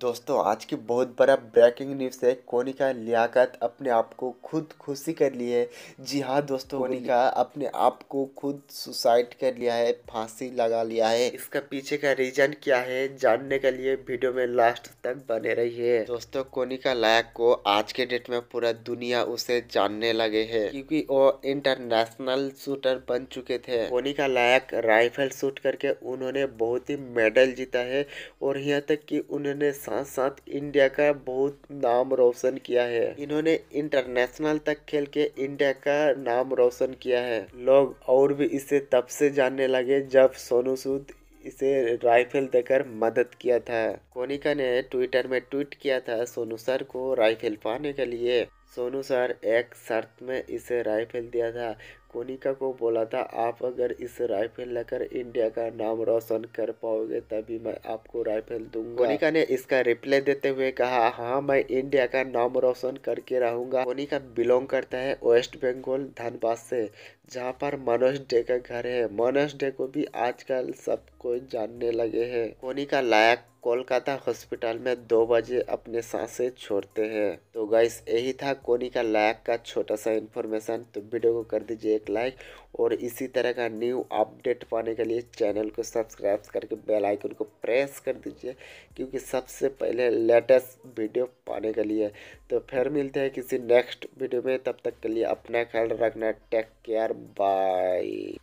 दोस्तों आज की बहुत बड़ा ब्रेकिंग न्यूज़ है। कोनिका लियाकत अपने आप को खुद खुशी कर ली है। जी हाँ दोस्तों कोनिका अपने आप को खुद सुसाइड कर लिया है फांसी लगा लिया है। इसका पीछे का रीजन क्या है जानने के लिए वीडियो में लास्ट तक बने रहिए। दोस्तों कोनिका लायक को आज के डेट में पूरा दुनिया उसे जानने लगे है। क्योंकि वो इंटरनेशनल शूटर बन चुके थे। कोनिका लायक राइफल शूट करके उन्होंने बहुत ही मेडल जीता है। और यहाँ तक कि उन्होंने साथ साथ इंडिया का बहुत नाम रोशन किया है। इन्होंने इंटरनेशनल तक खेल के इंडिया का नाम रोशन किया है। लोग और भी इसे तब से जानने लगे जब सोनू सूद इसे राइफल देकर मदद किया था। कोनिका ने ट्विटर में ट्वीट किया था सोनू सर को राइफल पाने के लिए। सोनू सर, एक शर्त में इसे राइफल दिया था। कोनिका को बोला था, आप अगर इस राइफल लेकर इंडिया का नाम रोशन कर पाओगे तभी मैं आपको राइफल दूँगा। कोनिका ने इसका रिप्लाई देते हुए कहा हाँ मैं इंडिया का नाम रोशन करके रहूँगा। कोनिका बिलोंग करता है वेस्ट बंगाल धनबाद से, जहाँ पर मनोज डे का घर है। मनोज डे को भी आजकल सब कोई जानने लगे हैं। कोनिका लायक कोलकाता हॉस्पिटल में दो बजे अपने साँसें छोड़ते हैं। तो गाइस यही था कोनी का लायक का छोटा सा इन्फॉर्मेशन तो वीडियो को कर दीजिए एक लाइक और इसी तरह का न्यू अपडेट पाने के लिए चैनल को सब्सक्राइब करके बेल आइकन को प्रेस कर दीजिए क्योंकि सबसे पहले लेटेस्ट वीडियो पाने के लिए। तो फिर मिलते हैं किसी नेक्स्ट वीडियो में। तब तक के लिए अपना ख्याल रखना। Take care bye